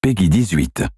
Peggy 18.